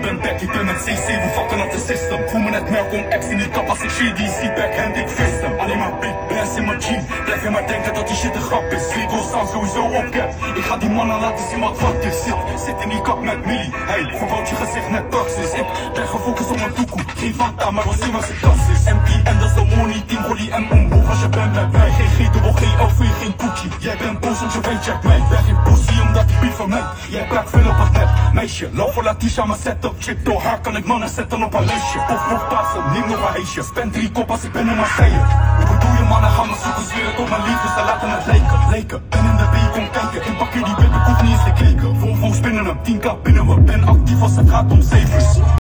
ben back, ik ben met CC, we fucken up the system Voel me net Malcolm X in die kap als ik GDC backhand, ik vis hem Alleen maar big bass in mijn jeans, blijf maar denken dat die shit een grap is Rico staan sowieso op cap, ik ga die mannen laten zien wat wat is Zit, in die kap met Millie, hey, verbouwt je gezicht net praxis Ik ben gefocust op mijn toekomst, geen fanta, maar wel zien wat ze kast is MPN, dat is de money, team Holly en omhoog als je bent met Je weet check mij Ben geen pussy omdat ik beat van mij. Jij praat veel op het net, meisje Love voor Latisha, maar zet op chip Door haar kan ik mannen zetten op een lijstje Of nog passen, neem nog een heisje Spend drie kop als ik ben in Marseille Hoe bedoel je mannen? Gaan me zoeken, zweer het op mijn liefde. Ze laten het leken, leken. Ben in de B, kom kijken. Ik pak hier die witte koek niet eens te kleken Volvo's binnen hem, 10k binnen we Ben actief als